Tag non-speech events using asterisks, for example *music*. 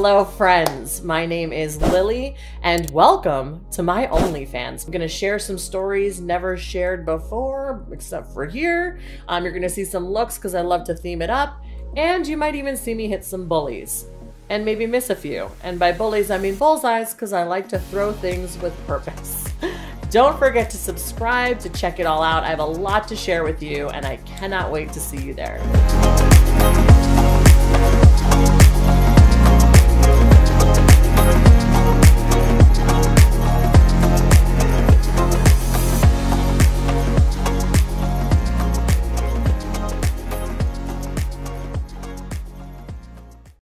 Hello, friends. My name is Lily, and welcome to my OnlyFans. I'm going to share some stories never shared before, except for here. Um, you're going to see some looks because I love to theme it up, and you might even see me hit some bullies and maybe miss a few. And by bullies, I mean bullseyes because I like to throw things with purpose. *laughs* Don't forget to subscribe to check it all out. I have a lot to share with you, and I cannot wait to see you there.